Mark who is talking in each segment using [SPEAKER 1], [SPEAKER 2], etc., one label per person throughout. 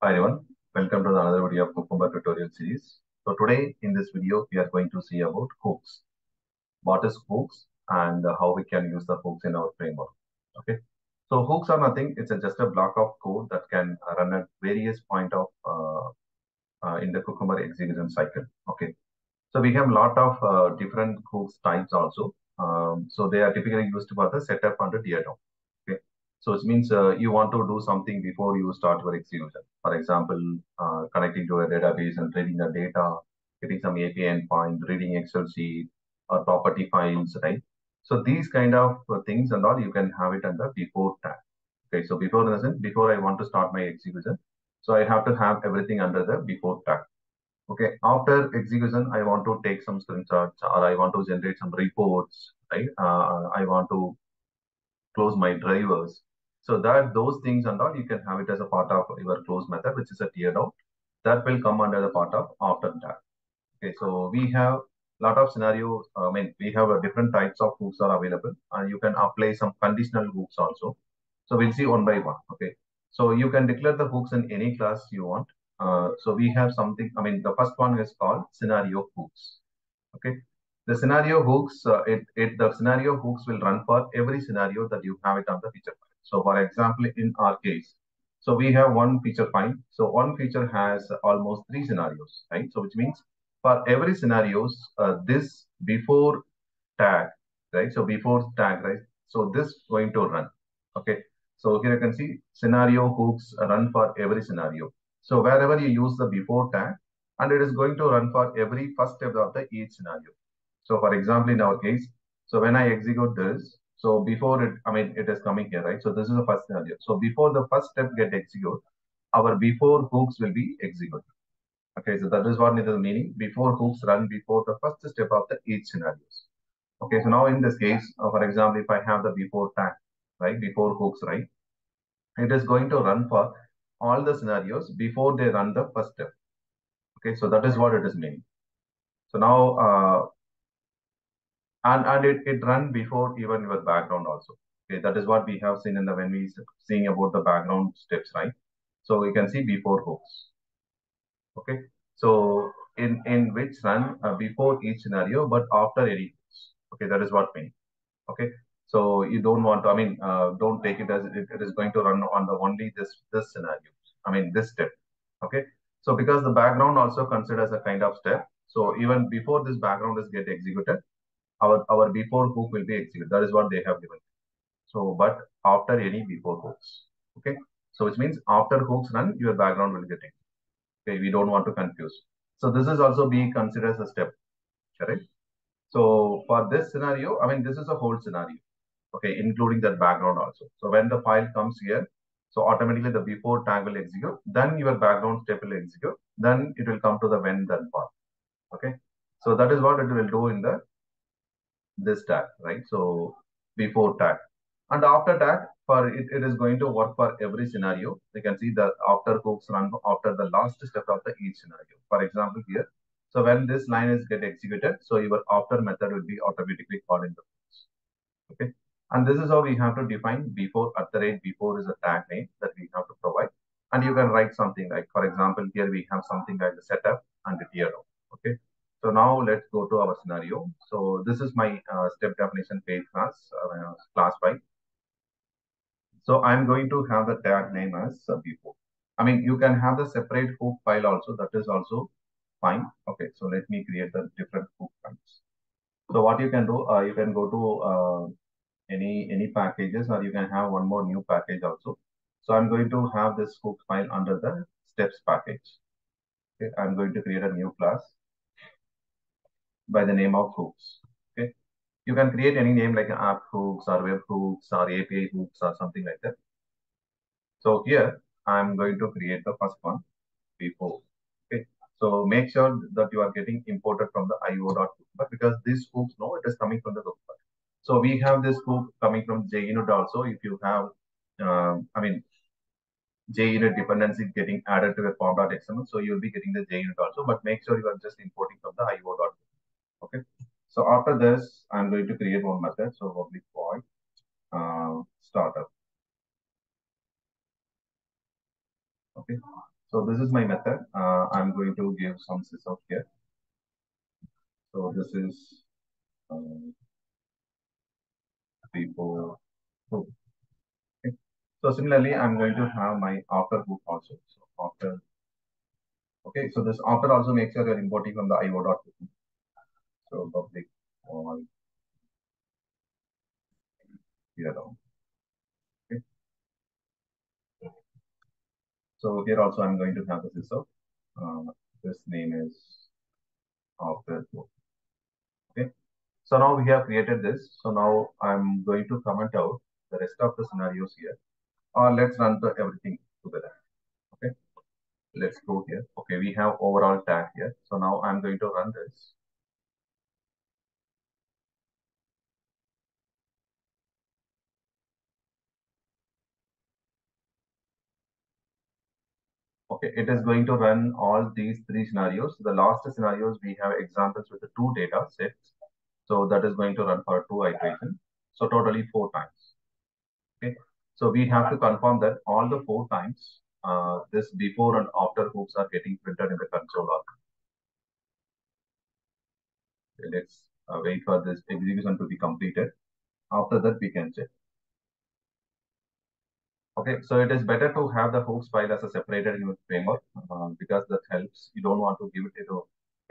[SPEAKER 1] Hi everyone, welcome to another video of Cucumber tutorial series. So today in this video, we are going to see about hooks. What is hooks and how we can use the hooks in our framework. Okay. So hooks are nothing. It's a, just a block of code that can run at various point of uh, uh, in the Cucumber execution cycle. Okay. So we have a lot of uh, different hooks types also. Um, so they are typically used for the setup and the teardown. So it means uh, you want to do something before you start your execution. For example, uh, connecting to a database and reading the data, getting some API endpoint, reading Excel sheet or property files, right? So these kind of things and all, you can have it under before tag. Okay, so before the before I want to start my execution, so I have to have everything under the before tag. Okay, after execution, I want to take some screenshots or I want to generate some reports, right? Uh, I want to close my drivers. So that those things and all, you can have it as a part of your close method, which is a teardown. That will come under the part of after tag. Okay, so we have a lot of scenarios. I mean, we have a different types of hooks are available, and you can apply some conditional hooks also. So we'll see one by one. Okay, so you can declare the hooks in any class you want. Uh, so we have something. I mean, the first one is called scenario hooks. Okay, the scenario hooks. Uh, it it the scenario hooks will run for every scenario that you have it on the feature file. So for example, in our case, so we have one feature file. So one feature has almost three scenarios, right? So which means for every scenarios, uh, this before tag, right? So before tag, right? So this going to run. Okay. So here you can see scenario hooks run for every scenario. So wherever you use the before tag, and it is going to run for every first step of the each scenario. So for example, in our case, so when I execute this, so before it, I mean, it is coming here, right? So this is the first scenario. So before the first step get executed, our before hooks will be executed. Okay, so that is what it is meaning. Before hooks run before the first step of the each scenarios. Okay, so now in this case, uh, for example, if I have the before tag, right, before hooks, right, it is going to run for all the scenarios before they run the first step. Okay, so that is what it is meaning. So now, uh, and and it, it run before even your background also. Okay, that is what we have seen in the when we seeing about the background steps, right? So we can see before hooks. Okay, so in in which run uh, before each scenario, but after any hooks. Okay, that is what meaning. Okay, so you don't want to, I mean, uh, don't take it as it, it is going to run on the only this this scenario. I mean, this step. Okay, so because the background also considers a kind of step. So even before this background is get executed, our our before hook will be executed. That is what they have given. So, but after any before hooks. Okay, so which means after hooks run, your background will get executed. Okay, we don't want to confuse. So this is also be considered as a step, correct? So for this scenario, I mean, this is a whole scenario, okay, including that background also. So when the file comes here, so automatically the before tag will execute, then your background step will execute, then it will come to the when then part, okay? So that is what it will do in the this tag, right? So before tag and after tag for it, it is going to work for every scenario. You can see that after hooks run after the last step of the each scenario. For example, here. So when this line is get executed, so your after method will be automatically called in the hooks. Okay. And this is how we have to define before at the rate before is a tag name that we have to provide. And you can write something like, for example, here we have something like the setup and the teardown. Okay. So now let's go to our scenario. So this is my uh, step definition page class, uh, class file. So I'm going to have the tag name as uh, before. I mean, you can have the separate hook file also. That is also fine. Okay, so let me create the different hook files. So what you can do, uh, you can go to uh, any any packages, or you can have one more new package also. So I'm going to have this hook file under the steps package. Okay, I'm going to create a new class by the name of hooks. Okay, you can create any name like app hooks or web hooks or API hooks or something like that. So here I'm going to create the first one before. Okay, so make sure that you are getting imported from the io.hook because this hooks no, it is coming from the hook. So we have this hook coming from JUnit also. If you have, um, I mean, JUnit dependency getting added to the pom.xml, so you'll be getting the JUnit also. But make sure you are just importing from the io.hook. Okay. So after this, I'm going to create one method. So public void uh, startup. Okay. So this is my method. Uh, I'm going to give some sysout here. So this is um, people. Oh. Okay. So similarly, I'm going to have my after hook also. So after. Okay. So this after also makes sure you're importing from the io dot. So public all here. Okay. So here also I'm going to have the sysout. Uh, this name is after hook. Okay. So now we have created this. So now I'm going to comment out the rest of the scenarios here. Or uh, let's run the everything together. Okay. Let's go here. Okay, we have overall tag here. So now I'm going to run this. Okay, it is going to run all these three scenarios. The last scenarios, we have examples with the two data sets. So that is going to run for two iterations. So totally four times. Okay. So we have to confirm that all the four times uh, this before and after hooks are getting printed in the console log. Okay, let's uh, wait for this execution to be completed. After that, we can check. Okay, so it is better to have the hooks file as a separated unit framework uh, because that helps. You don't want to give it to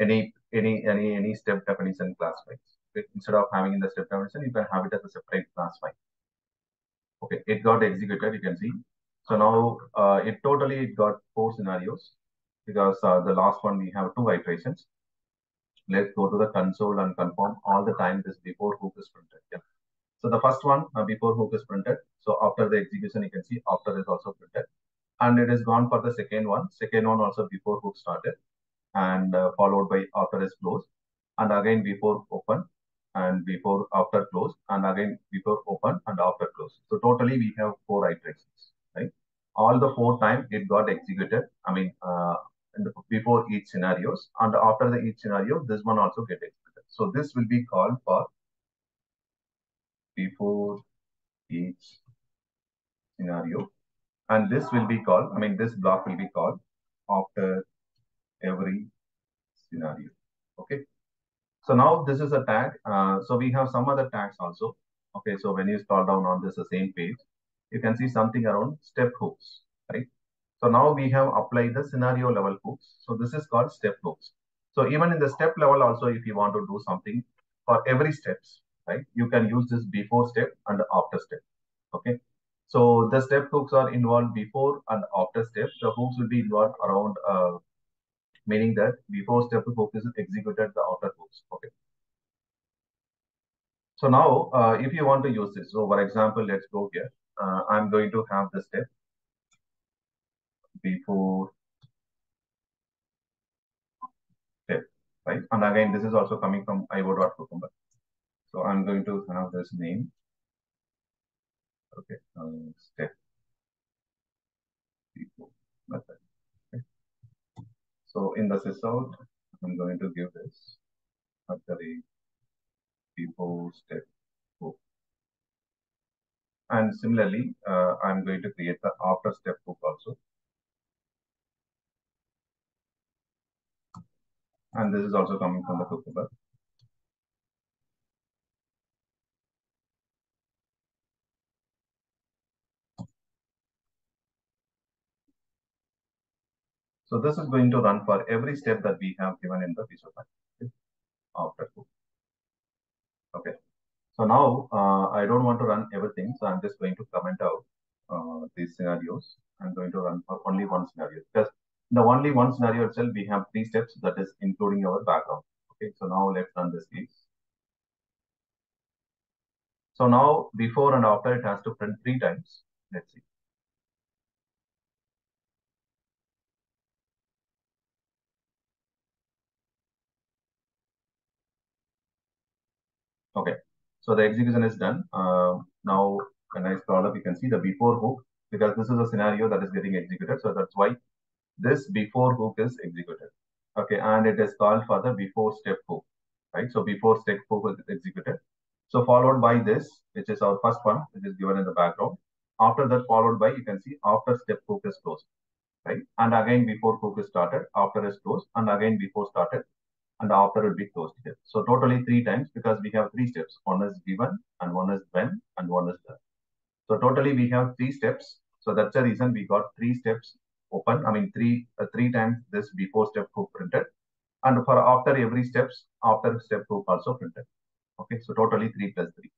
[SPEAKER 1] any any any any step definition class files. Okay, instead of having in the step definition, you can have it as a separate class file. Okay, it got executed. You can see. So now uh, it totally it got four scenarios because uh, the last one we have two iterations. Let's go to the console and confirm all the time this before hook is printed. Yeah. So the first one uh, before hook is printed. So after the execution, you can see after is also printed. And it is gone for the second one. Second one also before hook started and uh, followed by after is closed. And again before open and before after close and again before open and after close. So totally we have four iterations, right? All the four times it got executed. I mean, uh, the, before each scenarios and after the each scenario, this one also get executed. So this will be called for before each scenario. And this will be called, I mean, this block will be called after every scenario. Okay. So now this is a tag. Uh, so we have some other tags also. Okay. So when you scroll down on this the same page, you can see something around step hooks, right? So now we have applied the scenario level hooks. So this is called step hooks. So even in the step level also, if you want to do something for every steps, right? You can use this before step and after step. Okay. So the step hooks are involved before and after step. The hooks will be involved around, uh, meaning that before step hook is executed, the after hooks. Okay. So now, uh, if you want to use this, so for example, let's go here. Uh, I'm going to have the step before step, right? And again, this is also coming from io.cucumber. So I'm going to have this name. Okay, um, step people method. Okay. So in the sysout, I'm going to give this factory people step hook. And similarly, uh, I'm going to create the after step hook also. And this is also coming from the Cucumber. So this is going to run for every step that we have given in the visual okay, after hook. Okay. So now uh, I don't want to run everything. So I'm just going to comment out uh, these scenarios. I'm going to run for only one scenario because the only one scenario itself, we have three steps that is including our background. Okay. So now let's run this piece. So now before and after it has to print three times. Let's see. Okay, so the execution is done. Uh, now, when I scroll up, you can see the before hook because this is a scenario that is getting executed. So that's why this before hook is executed. Okay, and it is called for the before step hook, right? So before step hook is executed. So followed by this, which is our first one, which is given in the background. After that, followed by, you can see after step hook is closed. right? And again, before hook is started, after is closed, and again before started, and the after will be closed here. So totally three times because we have three steps. One is given, and one is when, and one is done. So totally we have three steps. So that's the reason we got three steps open. I mean, three uh, three times this before step hook printed. And for after every steps, after step hook also printed. Okay, so totally three plus three.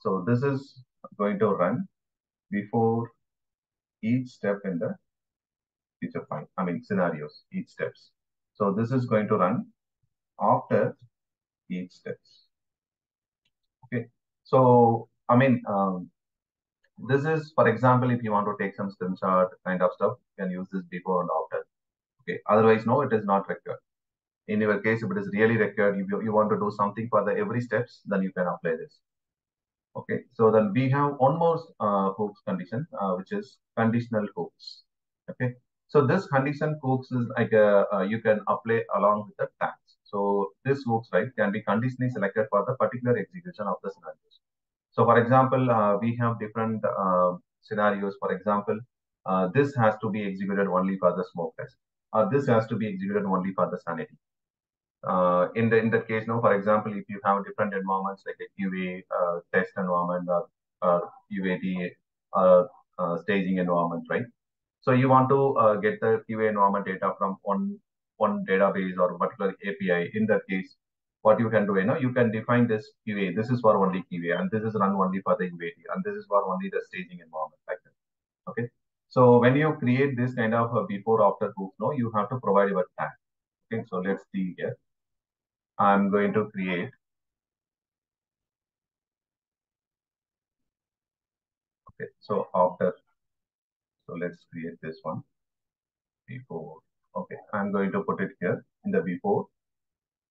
[SPEAKER 1] So this is going to run before each step in the feature file. I mean, scenarios, each steps. So this is going to run after each steps. Okay, so I mean, um, this is, for example, if you want to take some screenshot kind of stuff, you can use this before and after. Okay, otherwise, no, it is not required. In your case, if it is really required, if you, you want to do something for the every steps, then you can apply this. Okay, so then we have one more uh, hooks condition, uh, which is conditional hooks. Okay, so this condition hooks is like a, uh, you can apply along with the tags. So this hooks right can be conditionally selected for the particular execution of the scenarios. So for example, uh, we have different uh, scenarios. For example, uh, this has to be executed only for the smoke test. This has to be executed only for the sanity. Uh, in the in that case, now For example, if you have different environments like a QA uh, test environment or, or UAT uh, staging environment, right? So you want to get the QA environment data from one one database or particular API. In that case, what you can do, you know, you can define this QA. This is for only QA, and this is run only for the UAT, and this is for only the staging environment like that. Okay. So when you create this kind of before after hook, no, you have to provide your tag. Okay. So let's see here. I'm going to create okay so after so let's create this one before okay I'm going to put it here in the before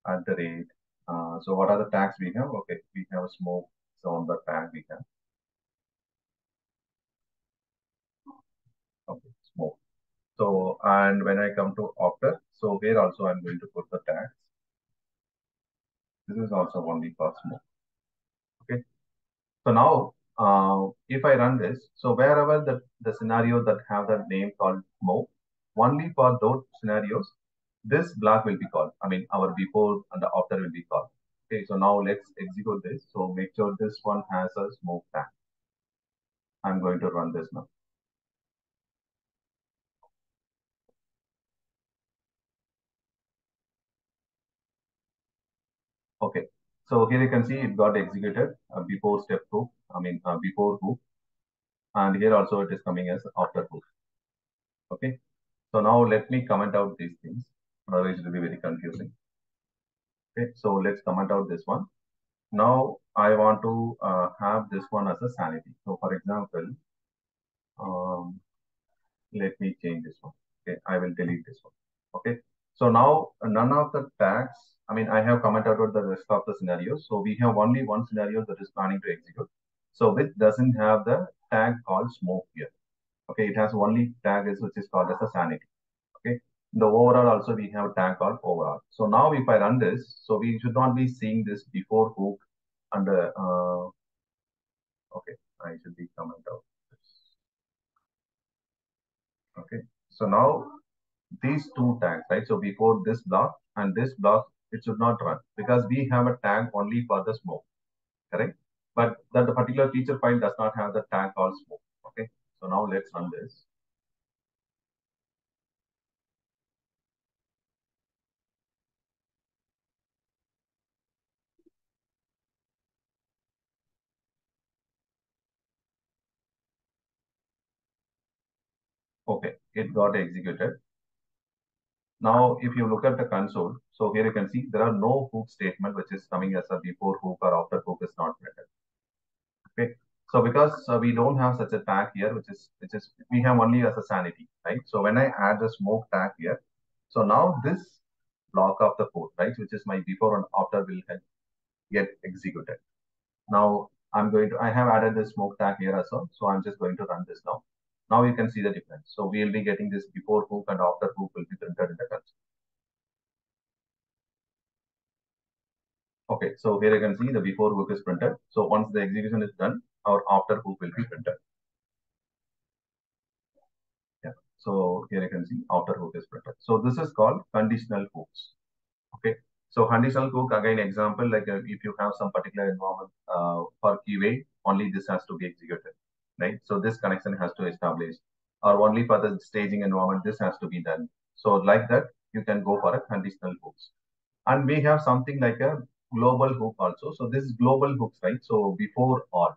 [SPEAKER 1] at the rate. Uh, so what are the tags we have? Okay we have smoke so on the tag we have. Okay smoke. So and when I come to after so here also I'm going to put the tags. This is also only for smoke. Okay. So now, uh, if I run this, so wherever the, the scenario that have the name called smoke, only for those scenarios, this block will be called. I mean, our before and the after will be called. Okay, so now let's execute this. So make sure this one has a smoke tag. I'm going to run this now. Okay, so here you can see it got executed uh, before step two, I mean, uh, before hook. And here also it is coming as after hook. Okay, so now let me comment out these things. Otherwise it will be very confusing. Okay, so let's comment out this one. Now I want to uh, have this one as a sanity. So for example, um, let me change this one. Okay, I will delete this one. Okay, so now none of the tags I mean, I have commented out the rest of the scenarios. So we have only one scenario that is planning to execute. So which doesn't have the tag called smoke here. Okay, it has only tag is which is called as a sanity. Okay, the overall also we have tag called overall. So now if I run this, so we should not be seeing this before hook and uh, okay, I should be comment out. Okay, so now these two tags, right? So before this block and this block it should not run because we have a tag only for the smoke, correct? But that the particular feature file does not have the tag called smoke. So now let's run this. Okay, it got executed. Now, if you look at the console, so here you can see there are no hook statement which is coming as a before hook or after hook is not printed. Okay, so because uh, we don't have such a tag here, which is which is we have only as a sanity, right? So when I add the smoke tag here, so now this block of the code, right, which is my before and after will get executed. Now I'm going to I have added the smoke tag here as well, so I'm just going to run this now. Now you can see the difference. So we'll be getting this before hook and after hook will be printed in the console. Okay, so here you can see the before hook is printed. So once the execution is done, our after hook will be printed. Yeah. So here you can see after hook is printed. So this is called conditional hooks. Okay. So conditional hook again example like uh, if you have some particular environment uh, for QA only this has to be executed, right? So this connection has to establish or only for the staging environment this has to be done. So like that you can go for a conditional hooks. And we have something like a global hook also. So this is global hooks, right? So before all,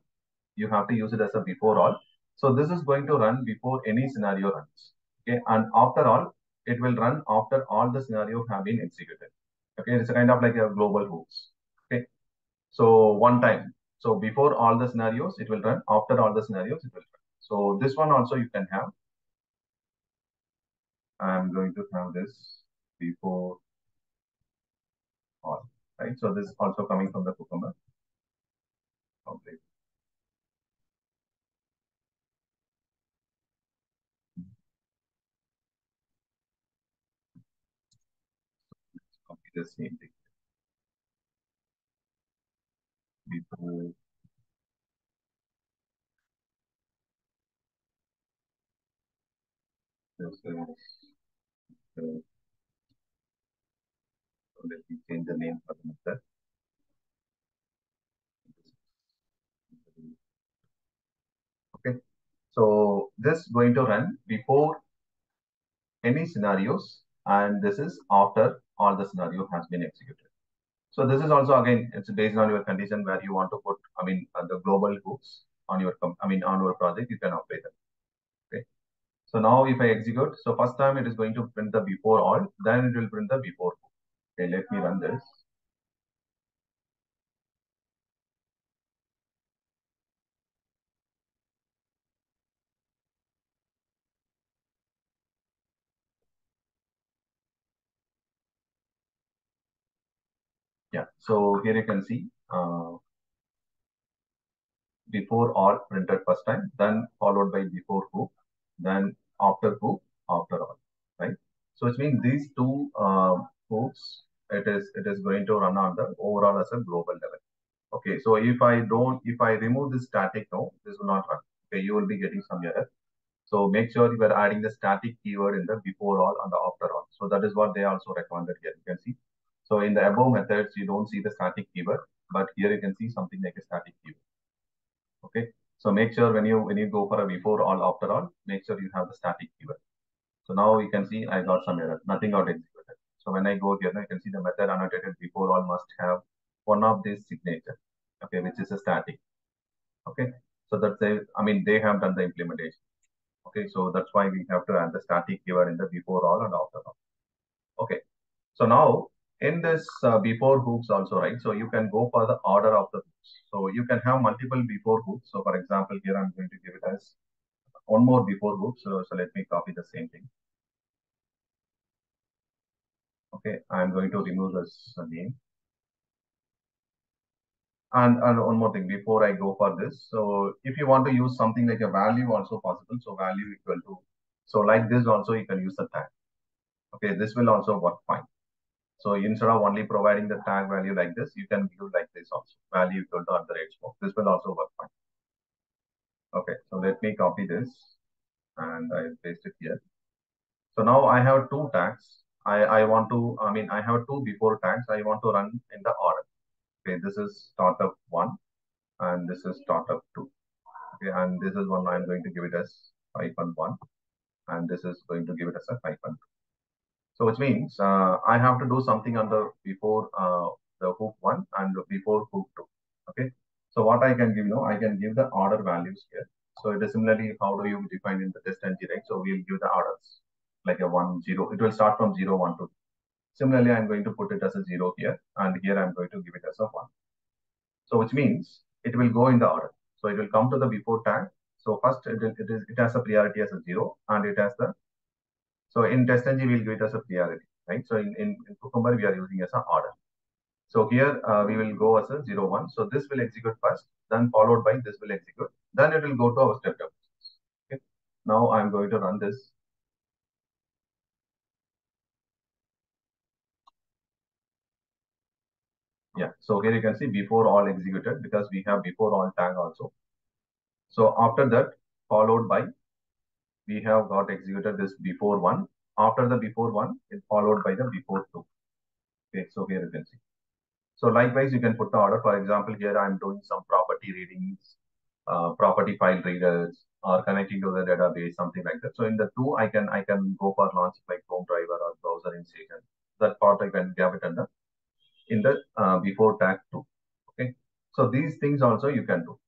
[SPEAKER 1] you have to use it as a before all. So this is going to run before any scenario runs. Okay. And after all, it will run after all the scenario have been executed. Okay. It's a kind of like a global hooks. Okay. So one time. So before all the scenarios, it will run. After all the scenarios, it will run. So this one also you can have. I'm going to have this before all, right? So this is also coming from the Cucumber. Okay. Copy the same thing. Before is uh, let me change the name for the method. Okay. So this is going to run before any scenarios and this is after all the scenario has been executed. So this is also again, it's based on your condition where you want to put, I mean, uh, the global hooks on your, I mean, on your project, you can apply them. Okay. So now if I execute, so first time it is going to print the before all, then it will print the before. Okay, let me run this. Yeah, so here you can see uh, before all printed first time, then followed by before hook, then after hook, after all, right? So it means these two uh, it is it is going to run on the overall as a global level. Okay, so if I don't, if I remove this static no, this will not run. Okay, you will be getting some error. So make sure you are adding the static keyword in the before all and the after all. So that is what they also recommended here. You can see. So in the above methods, you don't see the static keyword, but here you can see something like a static keyword. Okay. So make sure when you when you go for a before all after all, make sure you have the static keyword. So now you can see I got some error. Nothing got executed. So when I go here, you can see the method annotated before all must have one of these signature. Okay, which is a static. Okay. So that's a, I mean they have done the implementation. Okay, so that's why we have to add the static keyword in the before all and after all. Okay. So now in this uh, before hooks also, right? So you can go for the order of the hooks. So you can have multiple before hooks. So for example, here I'm going to give it as one more before hook. So, so let me copy the same thing. Okay, I'm going to remove this name. And, and one more thing before I go for this. So if you want to use something like a value also possible. So value equal to, so like this also you can use the tag. Okay, this will also work fine. So instead of only providing the tag value like this, you can give like this also, value equal to under smoke. This will also work fine. Okay, so let me copy this and I paste it here. So now I have two tags. I, I want to, I mean, I have two before tags. I want to run in the order. Okay, this is startup one and this is startup two. Okay, and this is one I'm going to give it as 5.1 and this is going to give it as a hyphen two. So which means uh, I have to do something under before uh, the hook one and before hook two. Okay. So what I can give, you know, I can give the order values here. So it is similarly, how do you define in the TestNG, right? So we'll give the orders like a one, zero. It will start from zero, one, two. Similarly, I'm going to put it as a zero here. And here I'm going to give it as a one. So which means it will go in the order. So it will come to the before tag. So first it, it, is, it has a priority as a zero and it has the so in test TestNG, we'll give it as a priority, right? So in, in, in Cucumber, we are using as an order. So here uh, we will go as a 0, 1. So this will execute first, then followed by this will execute. Then it will go to our step developers. Okay. Now I'm going to run this. Yeah. So here you can see before all executed because we have before all tag also. So after that, followed by we have got executed this before one. After the before one, it followed by the before two. Okay, so here you can see. So likewise, you can put the order. For example, here I'm doing some property readings, uh, property file readers, or connecting to the database, something like that. So in the two, I can I can go for launch like Chrome driver or browser in installation. That part I can have it under in the uh, before tag two. Okay, so these things also you can do.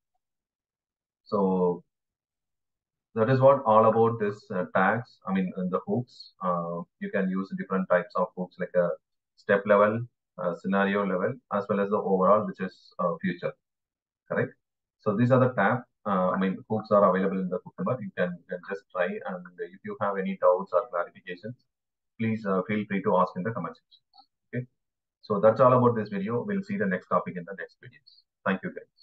[SPEAKER 1] So that is what all about this uh, tags. I mean, the hooks. Uh, you can use different types of hooks like a step level, scenario level, as well as the overall, which is uh, future. Correct. So these are the tab. Uh, I mean, hooks are available in the Cucumber. You can, you can just try, and if you have any doubts or clarifications, please uh, feel free to ask in the comment section. Okay. So that's all about this video. We'll see the next topic in the next videos. Thank you guys.